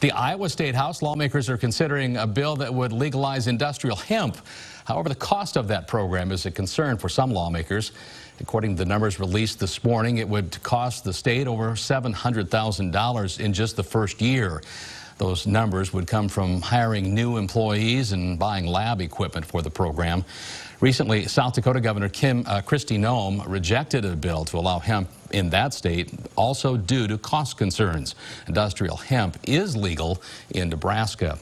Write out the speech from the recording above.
The Iowa State House, lawmakers are considering a bill that would legalize industrial hemp. However, the cost of that program is a concern for some lawmakers. According to the numbers released this morning, it would cost the state over $700,000 in just the first year. Those numbers would come from hiring new employees and buying lab equipment for the program. Recently, South Dakota Governor Kim uh, Kristi Noem rejected a bill to allow hemp in that state, also due to cost concerns. Industrial hemp is legal in Nebraska.